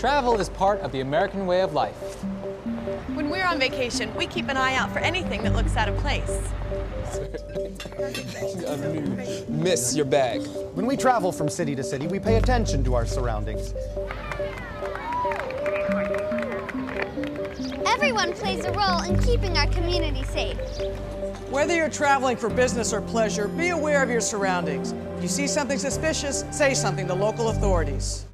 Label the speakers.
Speaker 1: Travel is part of the American way of life.
Speaker 2: When we're on vacation, we keep an eye out for anything that looks out of place.
Speaker 3: Miss your bag.
Speaker 4: When we travel from city to city, we pay attention to our surroundings.
Speaker 5: Everyone plays a role in keeping our community safe.
Speaker 6: Whether you're traveling for business or pleasure, be aware of your surroundings. If you see something suspicious, say something to local authorities.